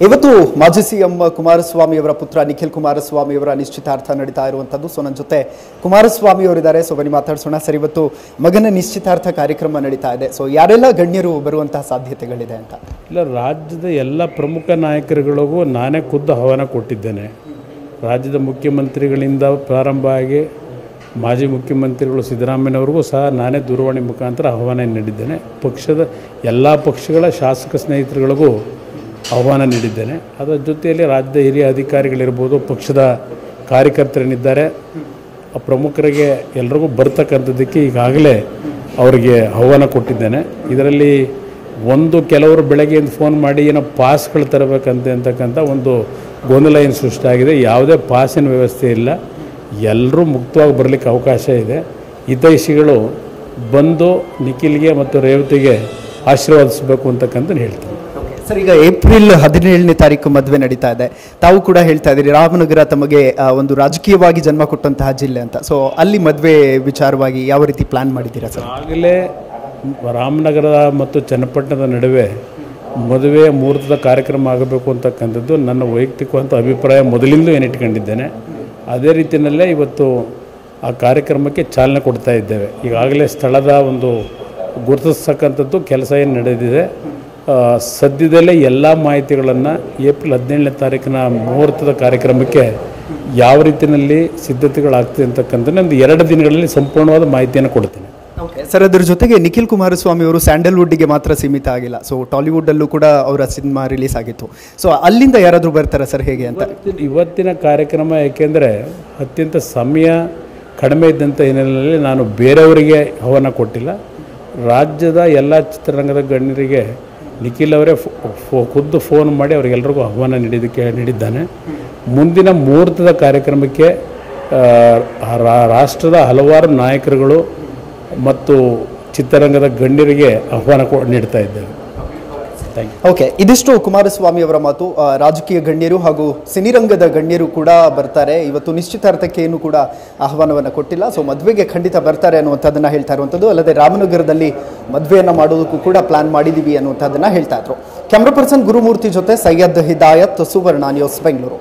ಇವತ್ತು ಮಾಜಿ ಸಿಎಂ ಕುಮಾರಸ್ವಾಮಿ ಅವರ ಪುತ್ರ ನಿಖಿಲ್ ಕುಮಾರಸ್ವಾಮಿ ಅವರ ನಿಶ್ಚಿತಾರ್ಥ ನಡೀತಾ ಇರುವಂಥದ್ದು. ಸೊ ನನ್ನ ಜೊತೆ ಕುಮಾರಸ್ವಾಮಿ ಅವರಿದ್ದಾರೆ. ಸೊ, ಬನ್ನಿ ಮಾತಾಡ್ಸೋಣ. ಸರ್, ಇವತ್ತು ಮಗನ ನಿಶ್ಚಿತಾರ್ಥ ಕಾರ್ಯಕ್ರಮ ನಡೀತಾ ಇದೆ. ಸೊ, ಯಾರೆಲ್ಲ ಗಣ್ಯರು ಬರುವಂತಹ ಸಾಧ್ಯತೆಗಳಿದೆ ಅಂತ? ಇಲ್ಲ, ರಾಜ್ಯದ ಎಲ್ಲ ಪ್ರಮುಖ ನಾಯಕರುಗಳಿಗೂ ನಾನೇ ಖುದ್ದು ಆಹ್ವಾನ ಕೊಟ್ಟಿದ್ದೇನೆ. ರಾಜ್ಯದ ಮುಖ್ಯಮಂತ್ರಿಗಳಿಂದ ಪ್ರಾರಂಭ ಆಗಿ ಮಾಜಿ ಮುಖ್ಯಮಂತ್ರಿಗಳು ಸಿದ್ದರಾಮಯ್ಯನವ್ರಿಗೂ ಸಹ ನಾನೇ ದೂರವಾಣಿ ಮುಖಾಂತರ ಆಹ್ವಾನ ನೀಡಿದ್ದೇನೆ. ಪಕ್ಷದ ಎಲ್ಲ ಪಕ್ಷಗಳ ಶಾಸಕ ಸ್ನೇಹಿತರುಗಳಿಗೂ ಆಹ್ವಾನ ನೀಡಿದ್ದೇನೆ. ಅದರ ಜೊತೆಯಲ್ಲಿ ರಾಜ್ಯದ ಹಿರಿಯ ಅಧಿಕಾರಿಗಳಿರ್ಬೋದು, ಪಕ್ಷದ ಕಾರ್ಯಕರ್ತರೇನಿದ್ದಾರೆ ಆ ಪ್ರಮುಖರಿಗೆ ಎಲ್ರಿಗೂ ಬರ್ತಕ್ಕಂಥದ್ದಕ್ಕೆ ಈಗಾಗಲೇ ಅವರಿಗೆ ಆಹ್ವಾನ ಕೊಟ್ಟಿದ್ದೇನೆ. ಇದರಲ್ಲಿ ಒಂದು ಕೆಲವರು ಬೆಳಗ್ಗೆಯಿಂದ ಫೋನ್ ಮಾಡಿ ಏನೋ ಪಾಸ್ಗಳು ತರಬೇಕಂತೆ ಅಂತಕ್ಕಂಥ ಒಂದು ಗೊಂದಲ ಏನು ಸೃಷ್ಟಿಯಾಗಿದೆ. ಯಾವುದೇ ಪಾಸಿನ ವ್ಯವಸ್ಥೆ ಇಲ್ಲ. ಎಲ್ಲರೂ ಮುಕ್ತವಾಗಿ ಬರಲಿಕ್ಕೆ ಅವಕಾಶ ಇದೆ. ಹಿತೈಷಿಗಳು ಬಂದು ನಿಖಿಲ್ಗೆ ಮತ್ತು ರೇವತಿಗೆ ಆಶೀರ್ವಾದಿಸಬೇಕು ಅಂತಕ್ಕಂಥ ಹೇಳ್ತೀನಿ. ಸರ್, ಈಗ ಏಪ್ರಿಲ್ ಹದಿನೇಳನೇ ತಾರೀಕು ಮದುವೆ ನಡೀತಾ ಇದೆ. ತಾವು ಕೂಡ ಹೇಳ್ತಾ ಇದ್ದೀರಿ, ರಾಮನಗರ ತಮಗೆ ಒಂದು ರಾಜಕೀಯವಾಗಿ ಜನ್ಮ ಕೊಟ್ಟಂತಹ ಜಿಲ್ಲೆ ಅಂತ. ಸೊ ಅಲ್ಲಿ ಮದುವೆ ವಿಚಾರವಾಗಿ ಯಾವ ರೀತಿ ಪ್ಲಾನ್ ಮಾಡಿದ್ದೀರಾ ಸರ್? ಆಗಲೇ ರಾಮನಗರ ಮತ್ತು ಚನ್ನಪಟ್ಟಣದ ನಡುವೆ ಮದುವೆ ಮುಹೂರ್ತದ ಕಾರ್ಯಕ್ರಮ ಆಗಬೇಕು ಅಂತಕ್ಕಂಥದ್ದು ನನ್ನ ವೈಯಕ್ತಿಕವಂತ ಅಭಿಪ್ರಾಯ ಮೊದಲಿಂದಲೂ ಏನಿಟ್ಕೊಂಡಿದ್ದೇನೆ. ಅದೇ ರೀತಿಯಲ್ಲೇ ಇವತ್ತು ಆ ಕಾರ್ಯಕ್ರಮಕ್ಕೆ ಚಾಲನೆ ಕೊಡ್ತಾ ಇದ್ದೇವೆ. ಈಗಾಗಲೇ ಸ್ಥಳದ ಒಂದು ಗುರುತಿಸ್ತಕ್ಕಂಥದ್ದು ಕೆಲಸ ಏನು ನಡೆದಿದೆ. ಸದ್ಯದಲ್ಲೇ ಎಲ್ಲ ಮಾಹಿತಿಗಳನ್ನು ಏಪ್ರಿಲ್ ಹದಿನೇಳನೇ ತಾರೀಕಿನ ಮುಹೂರ್ತದ ಕಾರ್ಯಕ್ರಮಕ್ಕೆ ಯಾವ ರೀತಿಯಲ್ಲಿ ಸಿದ್ಧತೆಗಳಾಗ್ತದೆ ಅಂತಕ್ಕಂಥ ಒಂದು ಎರಡು ದಿನಗಳಲ್ಲಿ ಸಂಪೂರ್ಣವಾದ ಮಾಹಿತಿಯನ್ನು ಕೊಡ್ತೀನಿ. ಸರ್ ಅದ್ರ ಜೊತೆಗೆ ನಿಖಿಲ್ ಕುಮಾರಸ್ವಾಮಿ ಅವರು ಸ್ಯಾಂಡಲ್ವುಡ್ಗೆ ಮಾತ್ರ ಸೀಮಿತ ಆಗಿಲ್ಲ. ಸೊ ಟಾಲಿವುಡ್ ಅಲ್ಲೂ ಕೂಡ ಅವರ ಸಿನಿಮಾ ರಿಲೀಸ್ ಆಗಿತ್ತು. ಸೊ ಅಲ್ಲಿಂದ ಯಾರಾದರೂ ಬರ್ತಾರಾ ಸರ್ ಹೇಗೆ ಅಂತ? ಇವತ್ತಿನ ಇವತ್ತಿನ ಕಾರ್ಯಕ್ರಮ ಏಕೆಂದರೆ ಅತ್ಯಂತ ಸಮಯ ಕಡಿಮೆ ಇದ್ದಂಥ ಹಿನ್ನೆಲೆಯಲ್ಲಿ ನಾನು ಬೇರೆಯವರಿಗೆ ಹವನ ಕೊಟ್ಟಿಲ್ಲ. ರಾಜ್ಯದ ಎಲ್ಲ ಚಿತ್ರರಂಗದ ಗಣ್ಯರಿಗೆ ನಿಖಿಲ್ ಅವರೇ ಫೋ- ಖುದ್ದು ಫೋನ್ ಮಾಡಿ ಅವರಿಗೆಲ್ಲರಿಗೂ ಆಹ್ವಾನ ನೀಡಿದ್ದಕ್ಕೆ ನೀಡಿದ್ದಾನೆ. ಮುಂದಿನ ಮುಹೂರ್ತದ ಕಾರ್ಯಕ್ರಮಕ್ಕೆ ರಾಷ್ಟ್ರದ ಹಲವಾರು ನಾಯಕರುಗಳು ಮತ್ತು ಚಿತ್ರರಂಗದ ಗಣ್ಯರಿಗೆ ಆಹ್ವಾನ ಕೊ ನೀಡ್ತಾ ಇದ್ದೇವೆ ಓಕೆ ಇದಿಷ್ಟು ಕುಮಾರಸ್ವಾಮಿ ಅವರ ಮಾತು. ರಾಜಕೀಯ ಗಣ್ಯರು ಹಾಗೂ ಸಿನಿರಂಗದ ಗಣ್ಯರು ಕೂಡ ಬರ್ತಾರೆ. ಇವತ್ತು ನಿಶ್ಚಿತಾರ್ಥಕ್ಕೆ ಏನು ಕೂಡ ಆಹ್ವಾನವನ್ನು ಕೊಟ್ಟಿಲ್ಲ. ಸೊ ಮದುವೆಗೆ ಖಂಡಿತ ಬರ್ತಾರೆ ಅನ್ನುವಂಥದ್ದನ್ನು ಹೇಳ್ತಾ ಇರುವಂಥದ್ದು. ಅಲ್ಲದೆ ರಾಮನಗರದಲ್ಲಿ ಮದುವೆಯನ್ನು ಮಾಡೋದಕ್ಕೂ ಕೂಡ ಪ್ಲಾನ್ ಮಾಡಿದ್ದೀವಿ ಅನ್ನುವಂಥದ್ದನ್ನು ಹೇಳ್ತಾ ಇದ್ರು. ಕ್ಯಾಮ್ರಾ ಪರ್ಸನ್ ಗುರುಮೂರ್ತಿ ಜೊತೆ ಸೈಯದ್ ಹಿದಾಯತ್ ಸುವರ್ಣ ನ್ಯೂಸ್ ಬೆಂಗಳೂರು